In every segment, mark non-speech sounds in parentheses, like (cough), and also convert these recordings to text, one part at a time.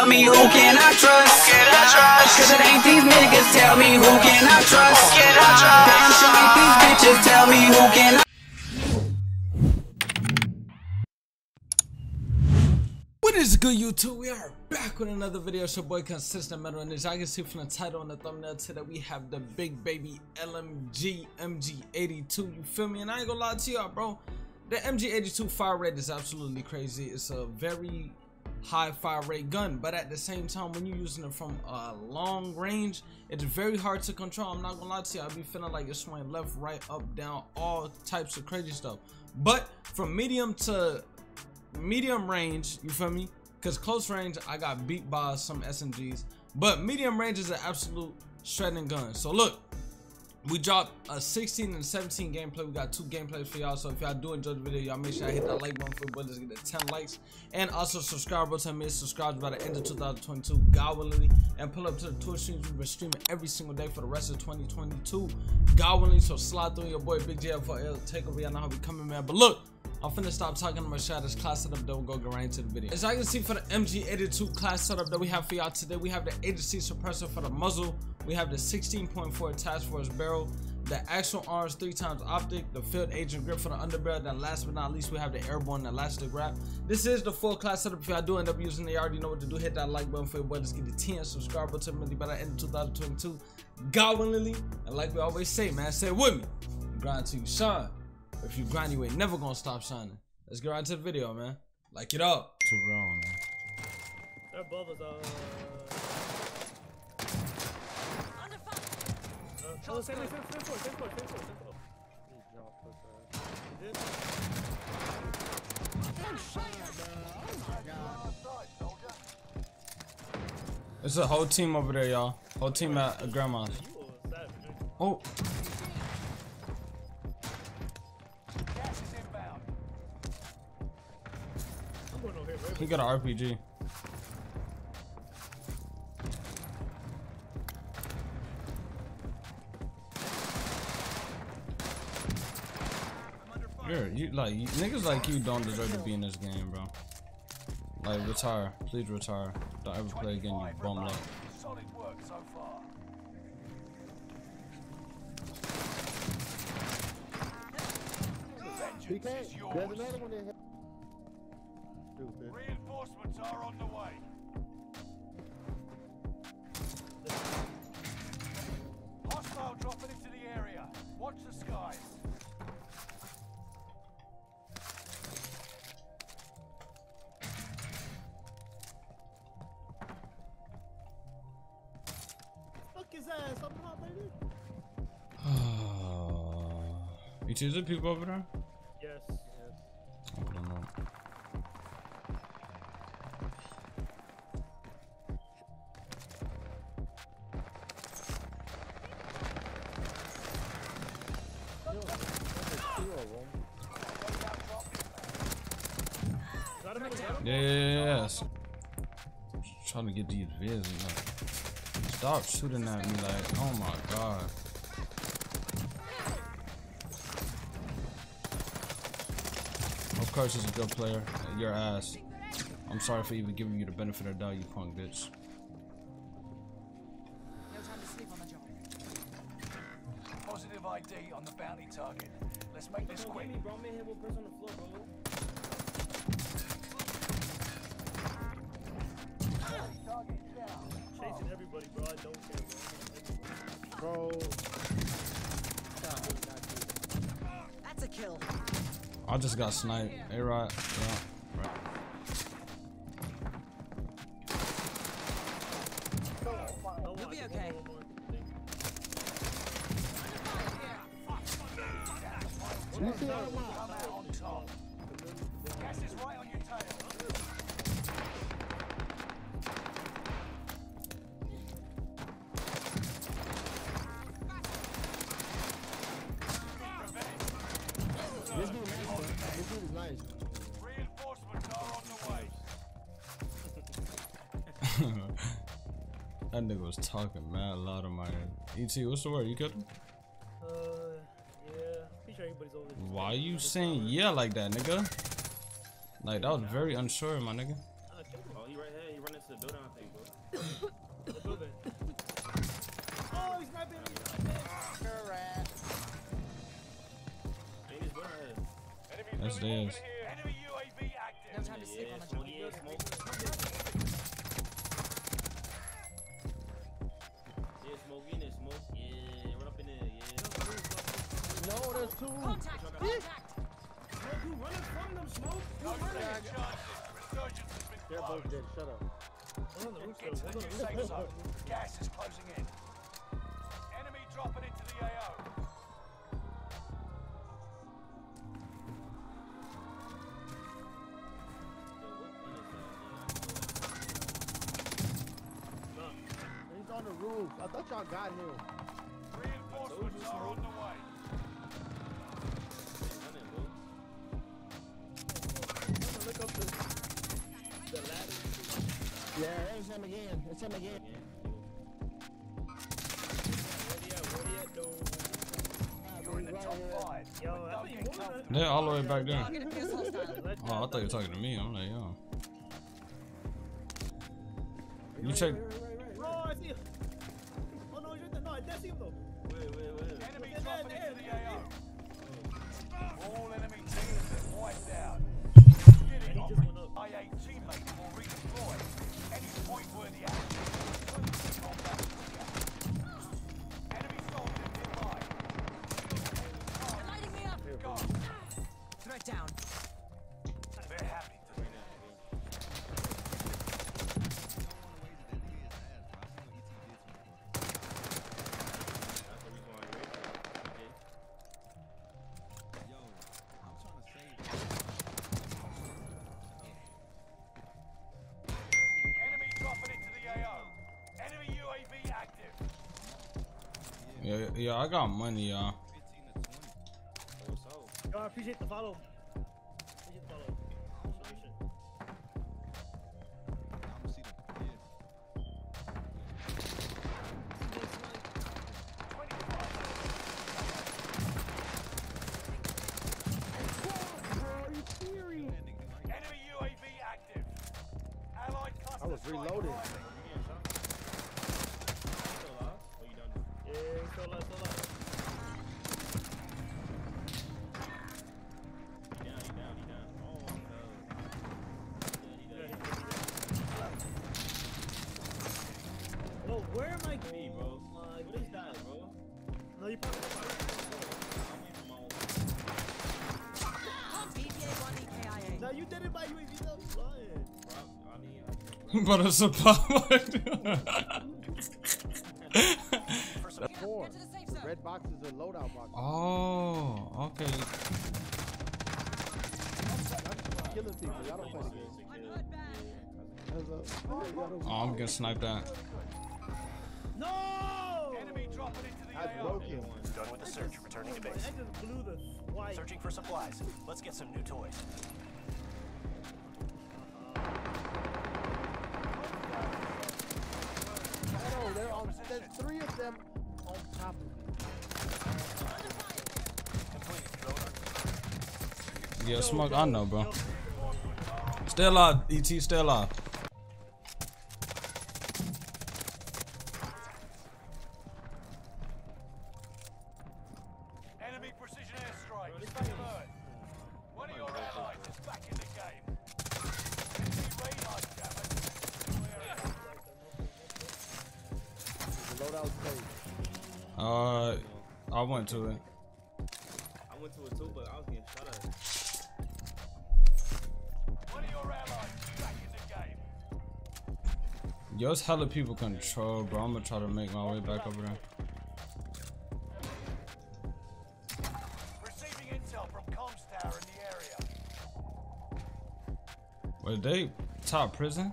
tell me who can I trust? Cause it ain't these niggas, tell me who can I trust? Damn sure ain't these bitches, tell me who can I What is good YouTube? We are back with another video. It's your boy Consistent Metal and as I can see from the title and the thumbnail today we have the big baby LMG MG82. You feel me? And I ain't gonna lie to y'all bro. The MG82 fire rate is absolutely crazy. It's a very high fire rate gun but at the same time when you're using it from a long range it's very hard to control i'm not gonna lie to you i'll be feeling like it's swinging left right up down all types of crazy stuff but from medium to medium range, you feel me? Because close range, I got beat by some SMGs. But medium range is an absolute shredding gun. So look, we dropped a 16 and 17 gameplay. We got two gameplays for y'all. So if y'all do enjoy the video, y'all make sure I hit that like button for the brothers get the 10 likes. And also subscribe bro to me. Subscribe by the end of 2022, God willingly. And pull up to the Twitch streams. We've been streaming every single day for the rest of 2022, God willingly. So slide through your boy Big JFL take over. Y'all know how we coming, man. But look, I'm finna stop talking to my class setup, then we'll go right into the video. As I can see for the MG82 class setup that we have for y'all today, we have the agency suppressor for the muzzle. We have the 16.4 task force barrel, the Axial Arms three times optic, the field agent grip for the underbarrel, then last but not least, we have the airborne elastic wrap. This is the full class setup. If y'all do end up using it, you already know what to do. Hit that like button for your boy. Let's get the 10 subscriber to me by the end of 2022. God willingly, and like we always say, man, say it with me. Grind till you shine. If you grind, you ain't never gonna stop shining. Let's get right into the video, man. Like it up. Too wrong, man. They're above us, uh... uh oh, same way, same, same floor, same floor, same floor, same floor. Please drop us, uh... Did? There's a whole team over there, y'all. Whole team at uh, grandma's. You a savage, nigga. Oh, he got an RPG. Yeah, you like you, niggas like you don't deserve to be in this game, bro. Like retire, please retire. Don't ever play again, you bum luck. Solid work so far. Vengeance is yours. Stupid. Reinforcements are on the way. Hostile dropping into the area. Watch the skies. Fuck his ass, I'm not, baby. Ah. you choose the people over there? Yeah, yeah, yeah, yeah. So, trying to get these vids and like, stop shooting at me like, oh my god. Of course, he's a good player. Your ass. I'm sorry for even giving you the benefit of the doubt, you punk bitch. Positive ID on the bounty target. Let's make this quick. Everybody, bro. I don't care, bro. Bro. That's a kill. I just got sniped. Hey, right. Yeah. Right. You'll be okay. one more, one more. You see him? Come out on top. Gas is right on your tail. That nigga was talking mad loud in my head. ET, what's the word? You good? Uh, yeah. Pretty sure everybody's over there. Why you saying yeah like that, nigga? Like that was very unsure, my nigga. Uh. Oh, he right here. He running the building, I think, bro. The (coughs) building. Oh, he's right behind me. Ain't this building? That's theirs. Contact! Contact! You running from them, Smoke? You running? Resurgence has been They're both dead. Shut up. One on the roof, Get to the new safe zone. Gas is closing in. Enemy dropping into the AO. He's on the roof. I thought y'all got him. Reinforcements are on the way. Yeah, it's him again. It's him again. Where he at? Where he at. You're in the top five. Yo, but I don't think get more than comfortable. They're all the way back there. Target appears hostile. Let's Oh, I thought you were talking to me. I'm like, yo. You check. Right. Oh, I see him. Oh, no, he's right there. No, I did see him, though. Wait, wait, wait. Enemy There, dropping there, into the there, AO. All enemy teams have wiped out. And Getting he on just. IA teammates will redeploy. Threat down. Yeah, yeah, I got money, y'all. Yo, I appreciate the follow. Appreciate the follow. Appreciate it. Enemy UAV active. Allied I was strike reloading. Well, where am I going? bro. What is that, bro? No, you probably BPA-1 EKIA. No, you did it by UAV. You lying. but it's a power. (laughs) (laughs) safe The zone. boxes are loadout boxes. oh, okay. I'm killing people. Y'all don't play the game. I'm hurt bad. That's a- Oh, I'm getting sniped at. No! Enemy dropping into the I AO. broke him. Done with the search. Returning to base. I just blew the white. Searching for supplies. Let's get some new toys. No, they're on. There's three of them on top of me. Yeah, smoke. I know, bro. Stay alive, ET. Stay alive. Enemy precision airstrike. Stay alert. One of your allies is back in the game. Enemy radar damage. The. Uh, I went to it. I went to it too, but I was getting shot at. One of your allies is back in the game. Yo, it's hella people control, bro. I'm gonna try to make my way back over there. Receiving intel from comms tower in the area. Wait, they top prison?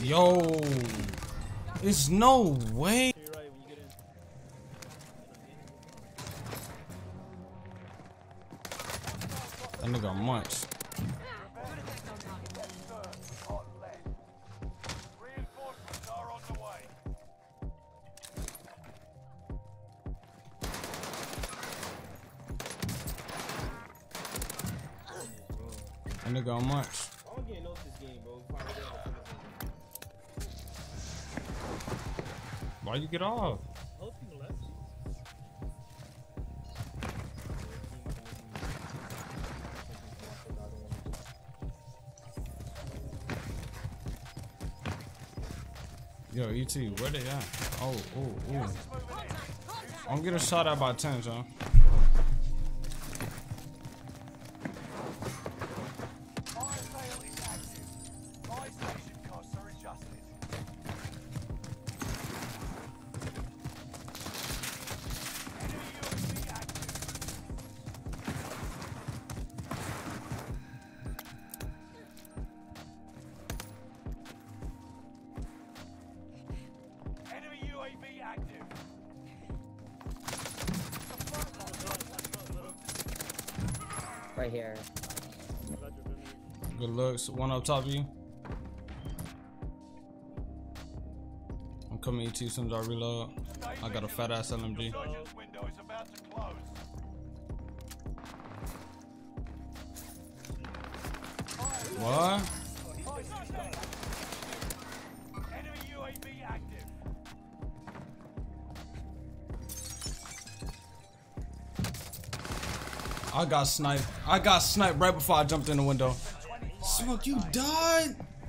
Yo, it's no way. That nigga much. That nigga. I'm getting off this game, bro. Why you get off? Yo, ET, where they at? Oh, oh, oh. I'm getting shot at by 10, John. Fire Right here. Good looks. One up top of you. I'm coming ET as soon as I reload. I got a fat ass LMG. To. What? I got sniped. I got sniped right before I jumped in the window. Smoke, you died?